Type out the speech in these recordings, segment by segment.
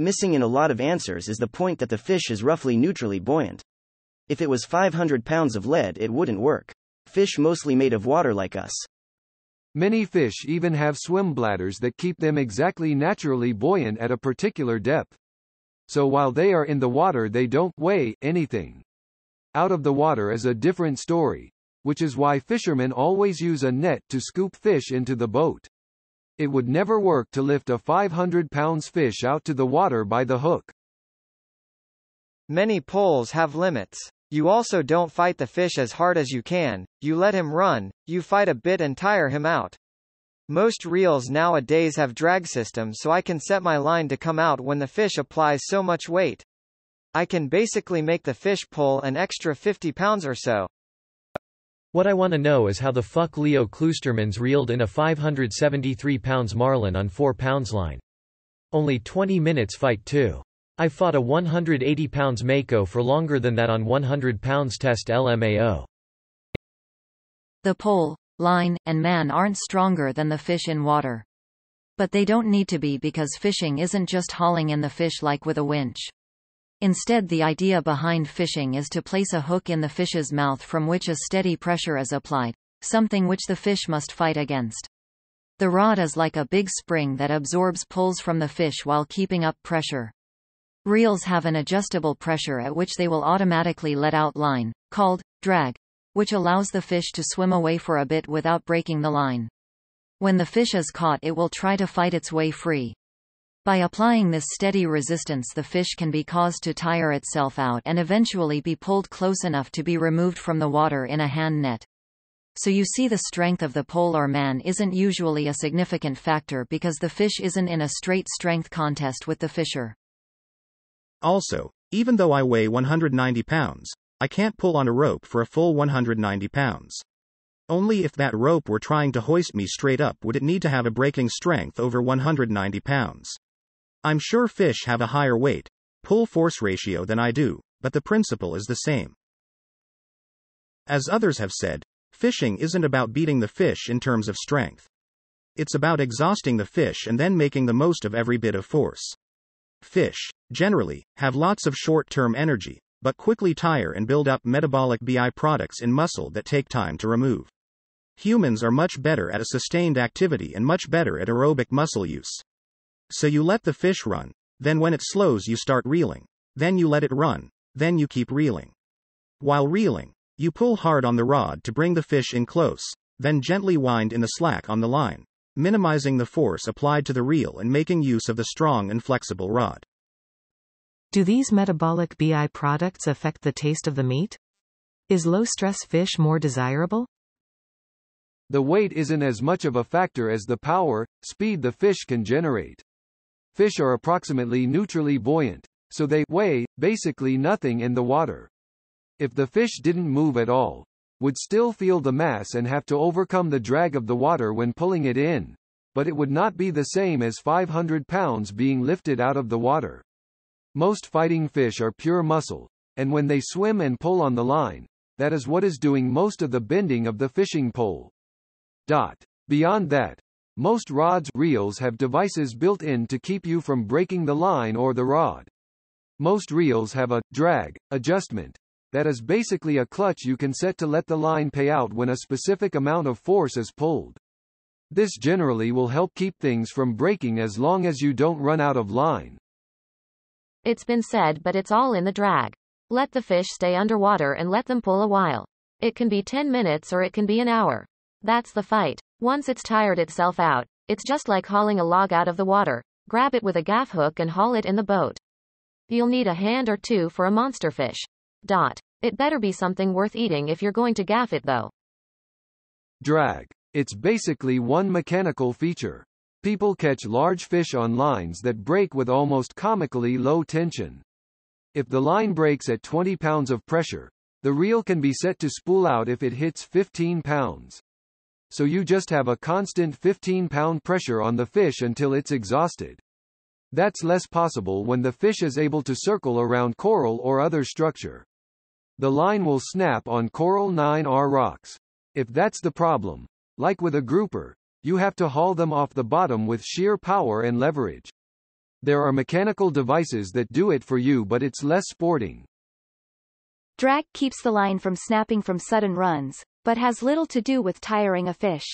Missing in a lot of answers is the point that the fish is roughly neutrally buoyant. If it was 500 pounds of lead, it wouldn't work. Fish mostly made of water like us. Many fish even have swim bladders that keep them exactly naturally buoyant at a particular depth. So while they are in the water they don't weigh anything. Out of the water is a different story, which is why fishermen always use a net to scoop fish into the boat. It would never work to lift a 500 pounds fish out to the water by the hook. Many poles have limits. You also don't fight the fish as hard as you can, you let him run, you fight a bit and tire him out. Most reels nowadays have drag systems so I can set my line to come out when the fish applies so much weight. I can basically make the fish pull an extra 50 pounds or so. What I want to know is how the fuck Leo Kloostermans reeled in a 573 pounds marlin on 4 pounds line. Only 20 minutes fight too. I fought a 180 pounds Mako for longer than that on 100 pounds test LMAO. The pole, line, and man aren't stronger than the fish in water. But they don't need to be because fishing isn't just hauling in the fish like with a winch. Instead the idea behind fishing is to place a hook in the fish's mouth from which a steady pressure is applied, something which the fish must fight against. The rod is like a big spring that absorbs pulls from the fish while keeping up pressure. Reels have an adjustable pressure at which they will automatically let out line, called drag, which allows the fish to swim away for a bit without breaking the line. When the fish is caught it will try to fight its way free. By applying this steady resistance the fish can be caused to tire itself out and eventually be pulled close enough to be removed from the water in a hand net. So you see the strength of the pole or man isn't usually a significant factor because the fish isn't in a straight strength contest with the fisher. Also, even though I weigh 190 pounds, I can't pull on a rope for a full 190 pounds. Only if that rope were trying to hoist me straight up would it need to have a breaking strength over 190 pounds. I'm sure fish have a higher weight, pull force ratio than I do, but the principle is the same. As others have said, fishing isn't about beating the fish in terms of strength. It's about exhausting the fish and then making the most of every bit of force. Fish, generally, have lots of short-term energy, but quickly tire and build up metabolic by products in muscle that take time to remove. Humans are much better at a sustained activity and much better at aerobic muscle use. So you let the fish run, then when it slows you start reeling, then you let it run, then you keep reeling. While reeling, you pull hard on the rod to bring the fish in close, then gently wind in the slack on the line minimizing the force applied to the reel and making use of the strong and flexible rod. Do these metabolic by products affect the taste of the meat? Is low-stress fish more desirable? The weight isn't as much of a factor as the power, speed the fish can generate. Fish are approximately neutrally buoyant, so they weigh basically nothing in the water. If the fish didn't move at all, would still feel the mass and have to overcome the drag of the water when pulling it in. But it would not be the same as 500 pounds being lifted out of the water. Most fighting fish are pure muscle, and when they swim and pull on the line, that is what is doing most of the bending of the fishing pole. Dot. Beyond that, most rods reels have devices built in to keep you from breaking the line or the rod. Most reels have a drag adjustment that is basically a clutch you can set to let the line pay out when a specific amount of force is pulled. This generally will help keep things from breaking as long as you don't run out of line. It's been said but it's all in the drag. Let the fish stay underwater and let them pull a while. It can be 10 minutes or it can be an hour. That's the fight. Once it's tired itself out, it's just like hauling a log out of the water. Grab it with a gaff hook and haul it in the boat. You'll need a hand or two for a monster fish. Dot. It better be something worth eating if you're going to gaff it though. Drag. It's basically one mechanical feature. People catch large fish on lines that break with almost comically low tension. If the line breaks at 20 pounds of pressure, the reel can be set to spool out if it hits 15 pounds. So you just have a constant 15 pound pressure on the fish until it's exhausted. That's less possible when the fish is able to circle around coral or other structure. The line will snap on Coral 9R rocks. If that's the problem, like with a grouper, you have to haul them off the bottom with sheer power and leverage. There are mechanical devices that do it for you but it's less sporting. Drag keeps the line from snapping from sudden runs, but has little to do with tiring a fish.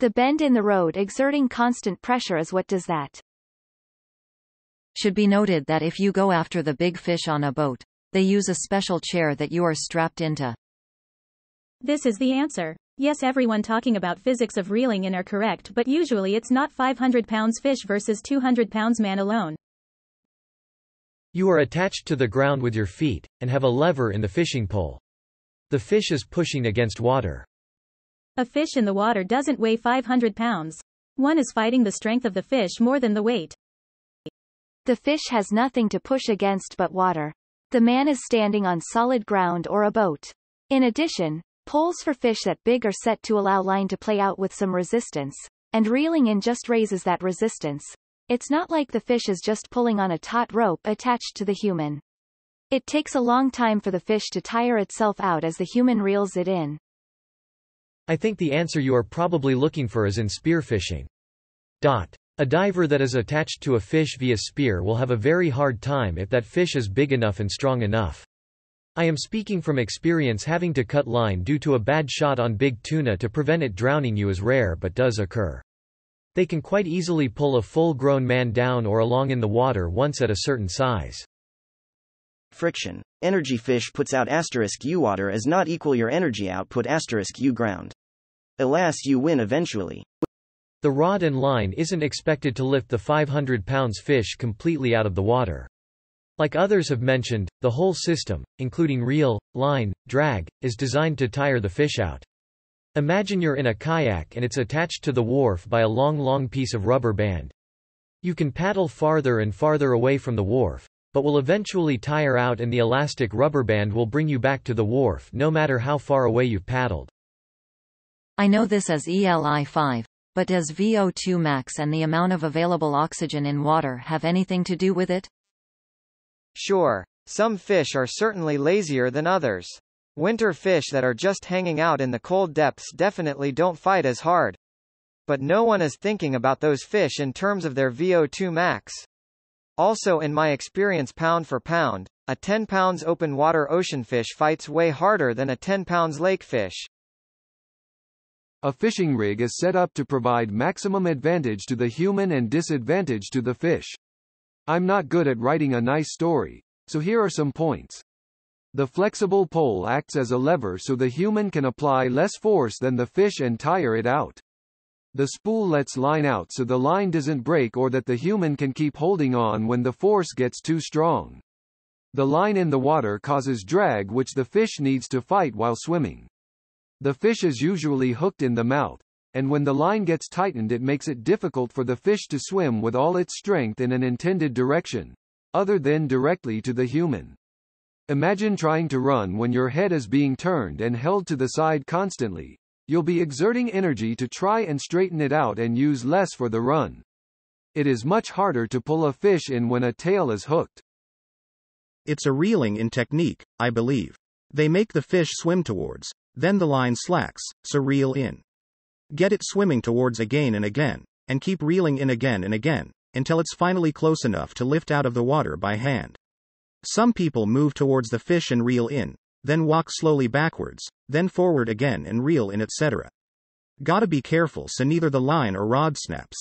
The bend in the road exerting constant pressure is what does that. Should be noted that if you go after the big fish on a boat, they use a special chair that you are strapped into. This is the answer. Yes, everyone talking about physics of reeling in are correct, but usually it's not 500 pounds fish versus 200 pounds man alone. You are attached to the ground with your feet, and have a lever in the fishing pole. The fish is pushing against water. A fish in the water doesn't weigh 500 pounds. One is fighting the strength of the fish more than the weight. The fish has nothing to push against but water. The man is standing on solid ground or a boat. In addition, poles for fish that big are set to allow line to play out with some resistance, and reeling in just raises that resistance. It's not like the fish is just pulling on a taut rope attached to the human. It takes a long time for the fish to tire itself out as the human reels it in. I think the answer you are probably looking for is in spearfishing. Dot. A diver that is attached to a fish via spear will have a very hard time if that fish is big enough and strong enough. I am speaking from experience having to cut line due to a bad shot on big tuna to prevent it drowning you is rare but does occur. They can quite easily pull a full-grown man down or along in the water once at a certain size. Friction. Energy fish puts out asterisk U water as not equal your energy output asterisk U ground. Alas you win eventually. The rod and line isn't expected to lift the 500 pounds fish completely out of the water. Like others have mentioned, the whole system, including reel, line, drag, is designed to tire the fish out. Imagine you're in a kayak and it's attached to the wharf by a long long piece of rubber band. You can paddle farther and farther away from the wharf, but will eventually tire out and the elastic rubber band will bring you back to the wharf no matter how far away you've paddled. I know this as ELI 5, but does VO2 max and the amount of available oxygen in water have anything to do with it? Sure. Some fish are certainly lazier than others. Winter fish that are just hanging out in the cold depths definitely don't fight as hard. But no one is thinking about those fish in terms of their VO2 max. Also in my experience pound for pound, a 10 pounds open water ocean fish fights way harder than a 10 pounds lake fish. A fishing rig is set up to provide maximum advantage to the human and disadvantage to the fish. I'm not good at writing a nice story, so here are some points. The flexible pole acts as a lever so the human can apply less force than the fish and tire it out. The spool lets line out so the line doesn't break or that the human can keep holding on when the force gets too strong. The line in the water causes drag which the fish needs to fight while swimming. The fish is usually hooked in the mouth, and when the line gets tightened it makes it difficult for the fish to swim with all its strength in an intended direction, other than directly to the human. Imagine trying to run when your head is being turned and held to the side constantly. You'll be exerting energy to try and straighten it out and use less for the run. It is much harder to pull a fish in when a tail is hooked. It's a reeling in technique, I believe. They make the fish swim towards, then the line slacks, so reel in. Get it swimming towards again and again, and keep reeling in again and again, until it's finally close enough to lift out of the water by hand. Some people move towards the fish and reel in, then walk slowly backwards, then forward again and reel in, etc. Gotta be careful so neither the line or rod snaps.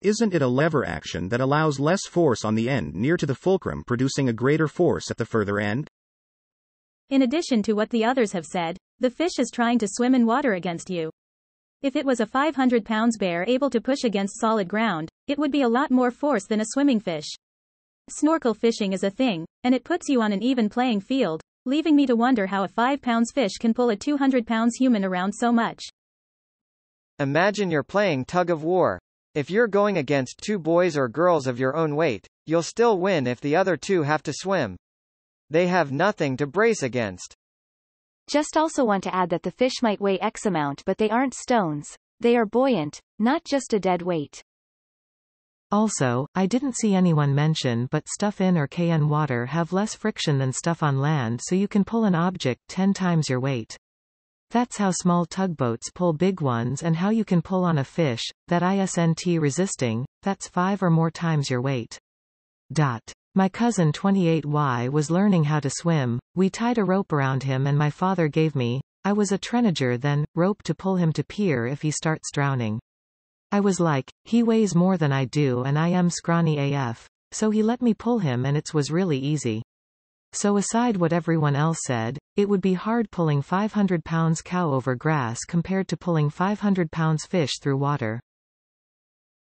Isn't it a lever action that allows less force on the end near to the fulcrum, producing a greater force at the further end? In addition to what the others have said, the fish is trying to swim in water against you. If it was a 500 pounds bear able to push against solid ground, it would be a lot more force than a swimming fish. Snorkel fishing is a thing, and it puts you on an even playing field, leaving me to wonder how a 5 pounds fish can pull a 200 pounds human around so much. Imagine you're playing tug of war. If you're going against two boys or girls of your own weight, you'll still win if the other two have to swim. They have nothing to brace against. Just also want to add that the fish might weigh X amount but they aren't stones. They are buoyant, not just a dead weight. Also, I didn't see anyone mention but stuff in or KN water have less friction than stuff on land so you can pull an object 10 times your weight. That's how small tugboats pull big ones and how you can pull on a fish, that isn't resisting, that's five or more times your weight. Dot. My cousin 28Y was learning how to swim, we tied a rope around him and my father gave me, I was a trenager then, rope to pull him to pier if he starts drowning. I was like, he weighs more than I do and I am scrawny AF. So he let me pull him and it was really easy. So aside what everyone else said, it would be hard pulling 500 pounds cow over grass compared to pulling 500 pounds fish through water.